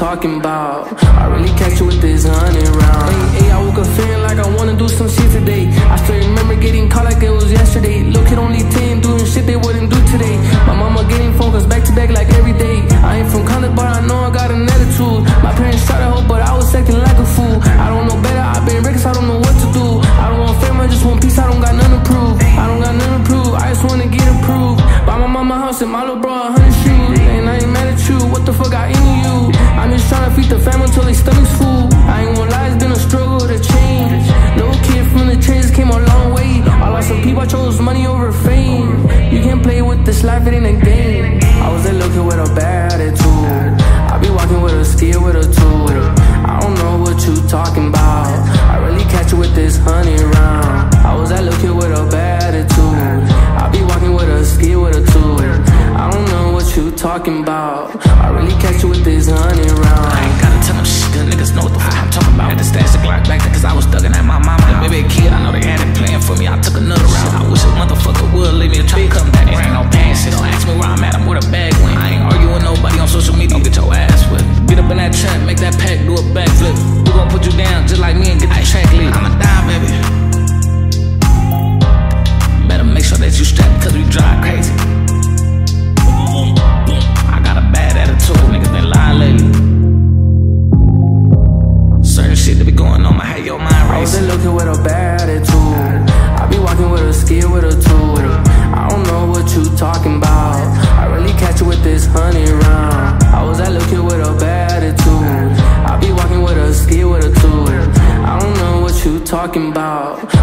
talking about. I really catch you with this hundred round. Hey, hey, I woke up feeling like I wanna do some shit today. I still remember getting caught like it was yesterday. Look kid only 10, doing shit they wouldn't do today. My mama getting focused back to back like every day. I ain't from Compton, but I know I got an attitude. My parents tried to help, but I was acting like a fool. I don't know better, I've been reckless, I don't know what to do. I don't want fame, I just want peace, I don't got nothing to prove. I don't got nothing to prove, I just wanna get approved. Buy my mama house and my little bro a hundred shoes. And I ain't mad at what the fuck I into you? I'm just trying to feed the family till they stomachs full. I ain't gonna lie, it's been a struggle to change. Little kid from the trenches came a long way. I lost some people, I chose money over fame. You can't play with this life, it ain't a game. I was there looking with a bad attitude. I be walking with a skill with a tool. I don't know what you talking about. I really catch you with this honey round. I was there looking with a bad attitude. I be walking with a skill with a tool. I don't know what you talking about with this honey round. I ain't gotta tell them shit, cause niggas know what the fuck I'm talking about. Had to stash the Glock back there, cause I was thugging at my mama. House. Baby, kid, I know they had it playing for me. I took another round. I wish a motherfucker would leave me a trap. Come back, ain't no pants. Don't ask me where I'm at, I'm where the bag went. I ain't arguing nobody on social media. Don't get your ass whipped. Get up in that trap, make that pack, do a backflip. We gon' put you down just like me and get the track lit. I'm a die baby. been looking with a bad attitude. I be walking with a skill, with a tool. I don't know what you talking about. I really catch you with this honey round. I was out looking with a bad attitude. I be walking with a skill, with a tool. I don't know what you talking about.